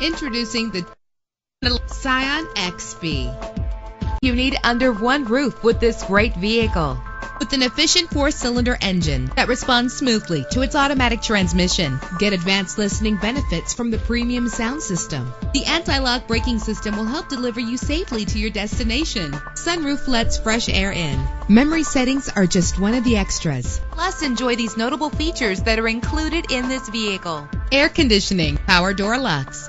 Introducing the Scion XB. You need under one roof with this great vehicle. With an efficient four-cylinder engine that responds smoothly to its automatic transmission. Get advanced listening benefits from the premium sound system. The anti-lock braking system will help deliver you safely to your destination. Sunroof lets fresh air in. Memory settings are just one of the extras. Plus, enjoy these notable features that are included in this vehicle. Air conditioning, power door locks,